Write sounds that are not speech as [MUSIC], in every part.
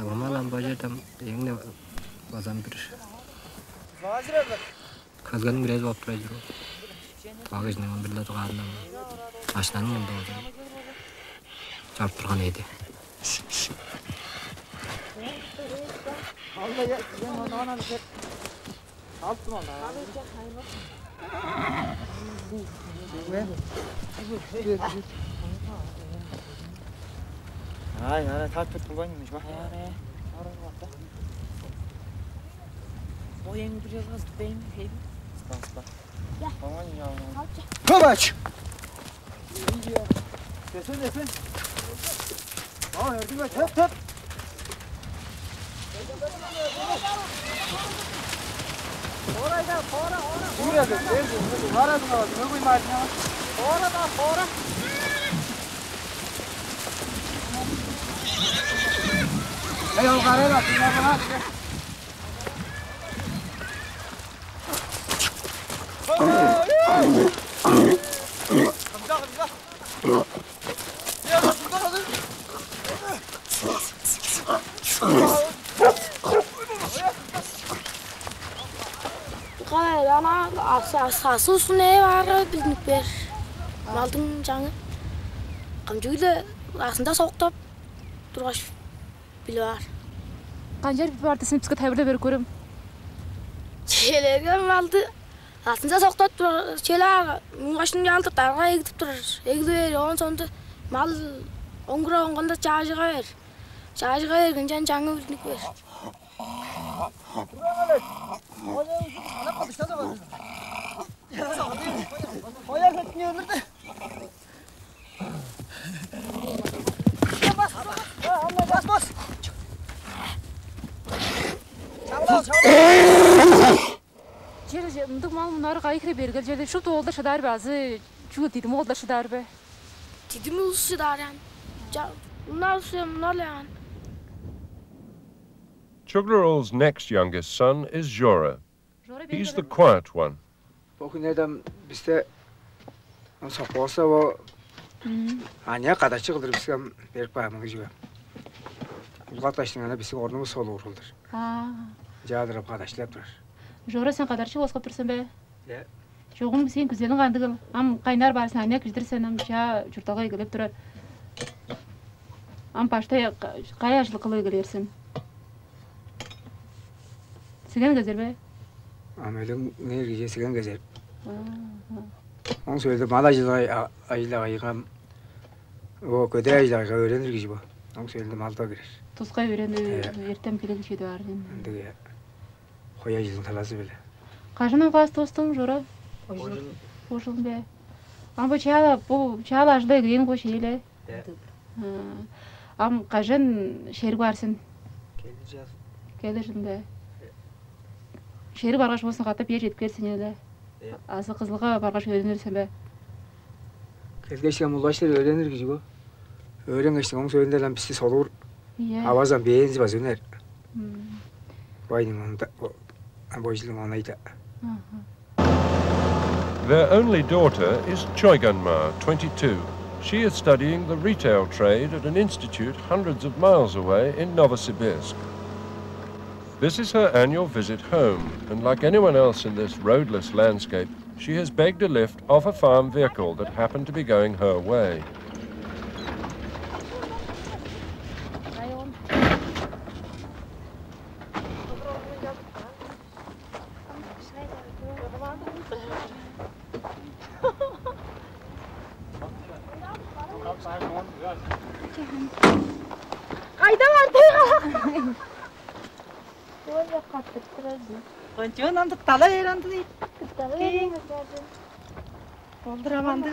Çabamalan bacatam eğimde bazan bir. Kazganın biraz olup duraydı o. Bagajının bir de tuğandan. Aşlanın yanında oldu. Çarp durgan edi. Ay, ana tartып bulbaymış bak. Boyun biraz az benim şeyim. Bak. Aman ya. Kovaç. Desin desin. Aa, yardım et. Hep hep. Orayda, fora, ora. Buraya gel, gel, gel. Fora da var. Ne koyayım ağacına? Fora da, fora. Hey, o karaya bak. Qalay ana asası olsun ne var bildik ber. Maldım canı. Kamcuyla aslında soğuktap durgaş bile var. Qanjar bir partisini bizga tayyorlab berib ko'rim. Şeylerge maldı. Aslında soğuktap dur şeyler muğaşın yandı darga egitip durur. Egdi ver on sonunda mal ongura onganda çağıcıga ver. Çağıcıga vergen can canı bildik ver. Ayak etmiyor nerede? Bas, bas, bas. Çabuk, çabuk mdık mal bunlar gayıkre bergel jerde şu dolda şadar bazı çuğu dedim olda şadar be. Dedim ulusu şadar yani. Bunlar ulusu bunlar yani. Chuglarol's next youngest son is Jora. He's the quiet one. Bakın adam bizde sapolsa o anya kadacıqdır bizde berip bayamın gibi. Ulgataştın ana bizde ornumuz sol uğruldur. Ha. Cadırıp kadacılaptır. жора сен кадарчы воска турсун бе? Жогун сен күзелин кандыгыл ам қайнар барсың анек ждирсен ам жа журталга келіп турат ам пашта кая жылы кылып эгилерсин сиген кезербе амелин неге сиген кезер оң сөйлді мала жылға айлагайгам о көде айлагайга үйрениргиз бо он сөйлді малда кирер ертем үйреніп ертең пилигишиде бар қоя жылдың таласы біле. Қашынан қас тостың жора. Ожыл бе. Амбо чала бу чала жылы грен қош еле. Ам қажын шер барсын. Келдірсің бе. Шері барғаш болсын қатып ер жетіп келсін еле. Азы қызылға барғаш үйренерсің бе. Келгешкен мұлаштер үйренер кіжі ғой үйренгештің оң сөйлендерден бізді солур авазан бензі баз өнер. Байның Their only daughter is Choiganma, 22. She is studying the retail trade at an institute hundreds of miles away in Novosibirsk. This is her annual visit home, and like anyone else in this roadless landscape, she has begged a lift off a farm vehicle that happened to be going her way. Тоже как-то трудно. Ончо нам туктала эранды. Туктала эранды. Болдыраманды.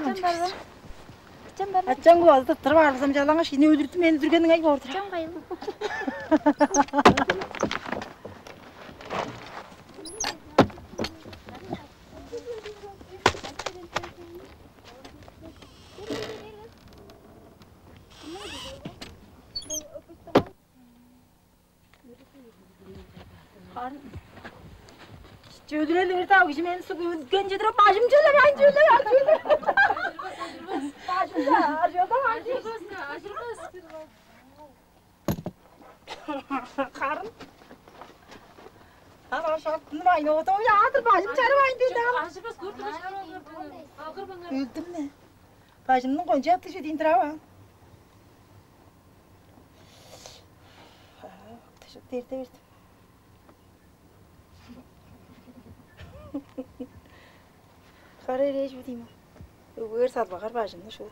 Ачам бар. Ачам го азды тырып алсам жалаңаш ине өлдүртүп мени дүргөнүң айып отура. Ачам кайыл. 들어들어 내리다 오시면 수고 견지들어 빠짐 줄래 안 줄래 안 줄래 빠진다 아저다 아저다 아저다 karım. Ana şartını ben yolda o yağdır bacım çarı ben dedim. Aşı kız kurtuluş karı Öldüm mü? Bacımın konca atışı dindir hava. Atışı derdi verdim. Kare reç bu diyeyim. Uğur sal bakar bacımda şu oldu.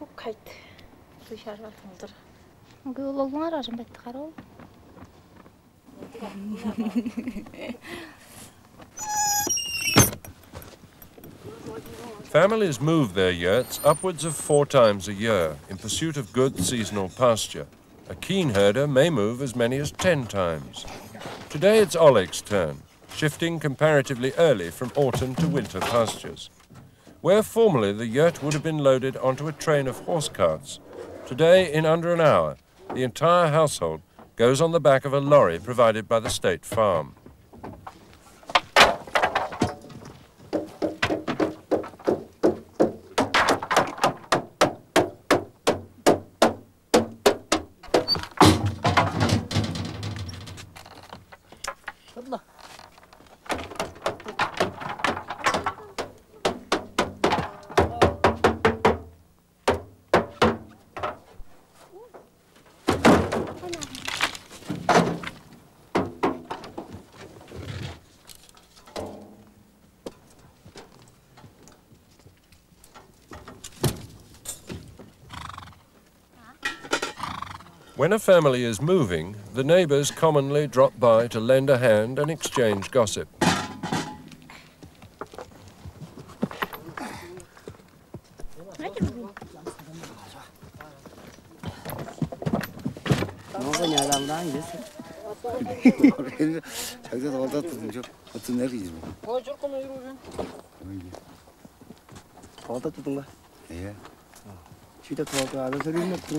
Uf kayıt. Dışarı altımızdır. Gül oldular arım betti karo. Families move their yurts upwards of four times a year in pursuit of good seasonal pasture. A keen herder may move as many as ten times. Today it's Oleg's turn, shifting comparatively early from autumn to winter pastures. Where formerly the yurt would have been loaded onto a train of horse carts, today in under an hour, the entire household goes on the back of a lorry provided by the state farm. When a family is moving, the neighbours commonly drop by to lend a hand and exchange gossip. [LAUGHS] 자기가 얼다 뜯은 저 어떤 내리지 뭐. 어쩔 거면 이러면 얼다 뜯은 거? 예. Cita tuvalda ada sari mat tu.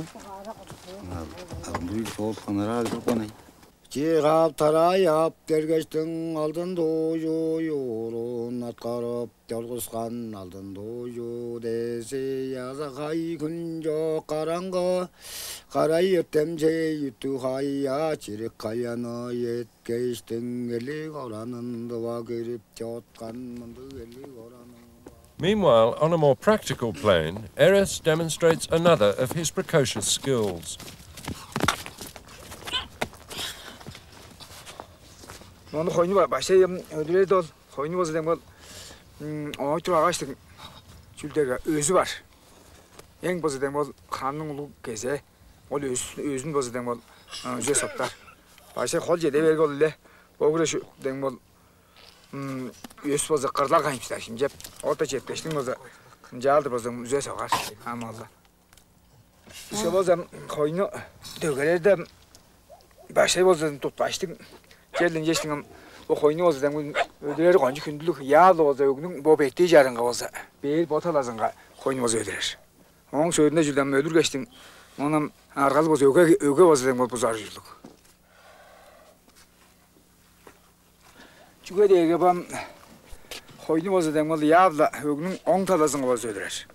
Abdul sol sanara ada panai. Cigap tarayap dergeçtin aldın doyu yorun atkarıp yolguskan aldın doyu desi yazak ay günco karangı karayıp temce yutu hayya çirik kayanı yet geçtin eli oranın dıva girip çotkan eli oranın. Meanwhile, on a more practical plane, Eris demonstrates another of his precocious skills. Оны хойны ба башай өдүрөд ол хойны болса дем бол ой тур агачтын жүлдеге өзү бар. Эң болса дем бол ханның улуу кезе ол өз өзүн болса дем бол жүзө соптар. Башай хол жеде берге ол эле огуре Hmm, Yusuf oza kırlar kaymışlar şimdi cep. Orta cepleştin oza. Cağaldır oza müze sokar. Amallah. Yusuf oza koyunu dögeler de başlayıp oza tutlaştın. Geldin geçtin o koyunu oza da ödüler koyuncu kündülük. Yağlı oza yokun bu bettiği carınga oza. Bir botalazınga koyunu oza ödüler. Onun söylediğinde cülden ödür geçtin. Ondan arkalı boza öge öge oza da bozar cüldük. Çünkü de egabam hoydum oza dengol yavla hügnün on talasın oza ödürer.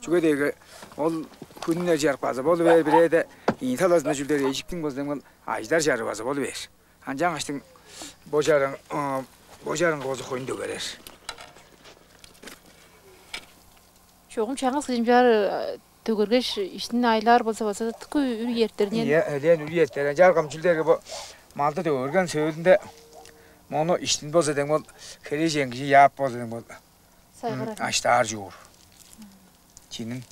Çünkü de ege ol künler jarp azab ol ver bire de iyi talasına jülder ejiktin oza dengol ajdar jarp azab ol ver. Ancak açtın bocarın ıı, bocarın oza hoyun dögerer. Çoğum çağız kızımcar ıı, tögürgeş işin aylar bolsa bolsa tıkı ürü yertlerine. Ya, ölen ürü yertlerine. Jarkam jülder bu malta tögürgen söğüdünde Моно иштин болсо деген бол хережен киши яап болсо деген бол. Сайгара. Аштаар жуур. Чинин.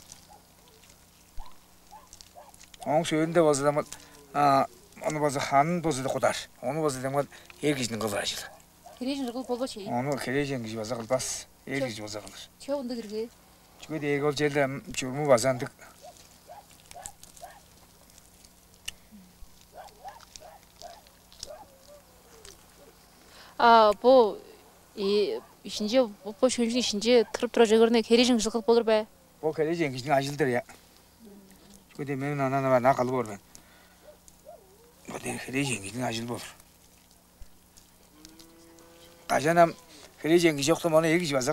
Он сөйөндө болсо деген бол а оны болсо хан болсо деген кудар. Оны болсо деген бол эр кишинин кылы ажыл. Хережен кыл болсо чи. Оны хережен киши болсо кыл бас. Эр киши болсо кылыр. Чөөндөг ирге. Чүгэд эг болж эл чүрмү басандык. Бұл ишинче бул чөйүнчүн ишинче тырып тура жөгөрүнө кережиң жылкылык болур бе? Бул ажылдыр я көде менің мен көде кережиң ажыл болыр. кажанам кережиң кичи октомону эгизи база